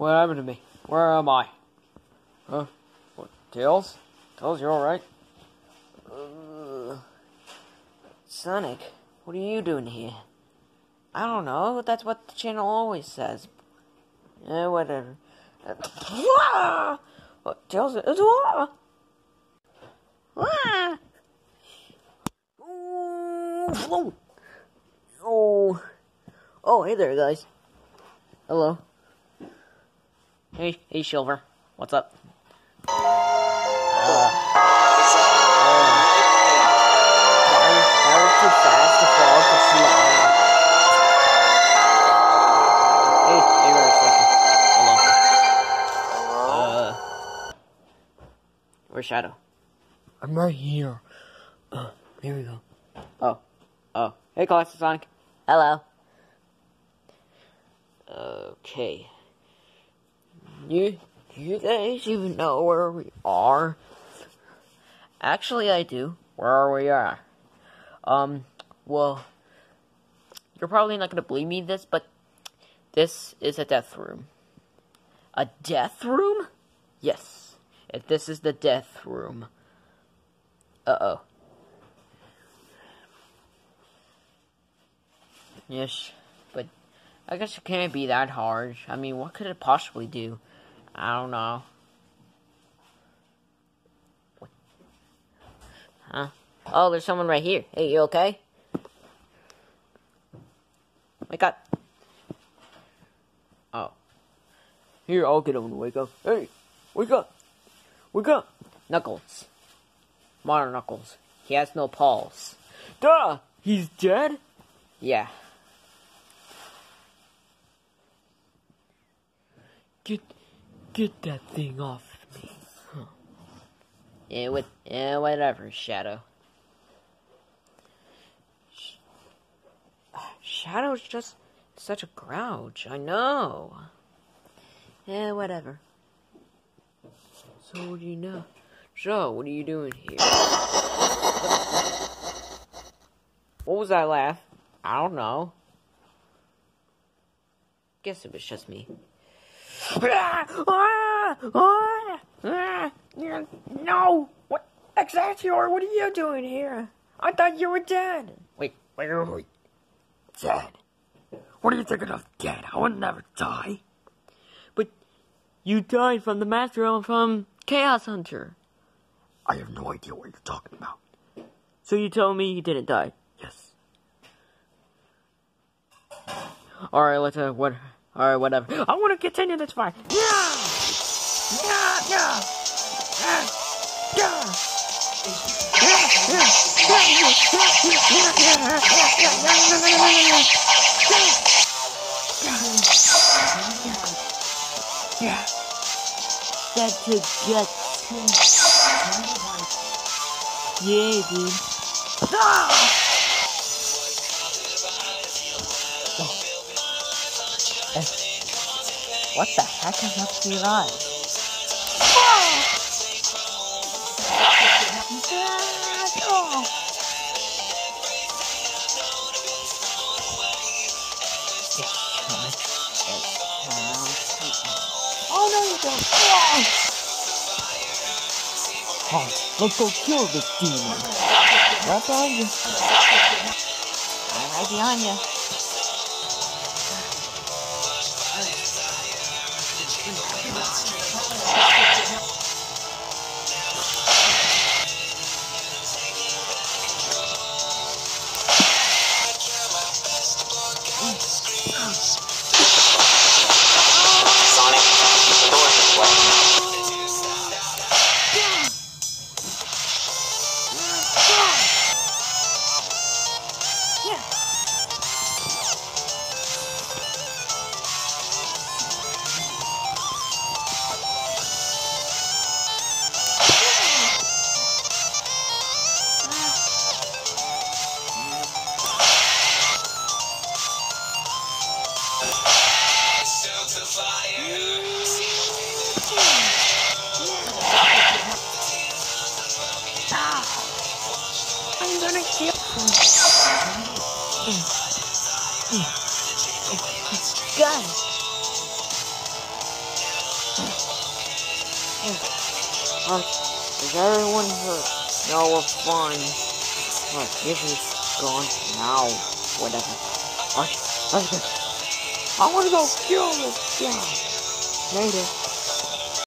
What happened to me? Where am I? Huh? What? Tails? Tails, you alright? Uh, Sonic, what are you doing here? I don't know. That's what the channel always says. Yeah, whatever. What? Tails? Uh, ah! Float. Oh. Oh, hey there, guys. Hello. Hey, hey, Silver. What's up? That was too fast to fall to slow. Hey, hey, wait a second. Hello. Hello? Uh. Where's Shadow? I'm right here. Uh, here we go. Oh. Oh. Hey, Classic Sonic. Hello. Okay. You, you guys even know where we are? Actually, I do. Where are we at? Um, well, you're probably not gonna believe me this, but this is a death room. A death room? Yes. If this is the death room. Uh oh. Yes, but I guess it can't be that hard. I mean, what could it possibly do? I don't know. Huh? Oh, there's someone right here. Hey, you okay? Wake up. Oh. Here, I'll get him to wake up. Hey, wake up. Wake up. Knuckles. Modern Knuckles. He has no paws. Duh! He's dead? Yeah. Get, get that thing off me. Huh. Yeah, what, yeah, whatever, Shadow. Sh- Shadow's just such a grouch, I know. Yeah, whatever. So, what do you know? Joe, what are you doing here? What was that laugh? I don't know. Guess it was just me. No! What? Excelsior, what are you doing here? I thought you were dead. Wait, wait, wait, wait. Dead? What are you thinking of dead? I would never die. But you died from the Master Element from Chaos Hunter. I have no idea what you're talking about. So you tell me you didn't die? Yes. Alright, let's, uh, what, alright, whatever. I want to continue this fight. Yeah! Yeah, yeah! Yeah! Yeah! Yeah. That's a gut. Yeah, dude. Ah! What the heck is up to your eyes? Oh no, you don't! Oh, let's go kill this demon. Right behind you. I'm right behind you. Guys. Look, is everyone hurt? No, we're fine. Look, this is gone now. Whatever. Look. I wanna go kill this guy. Later.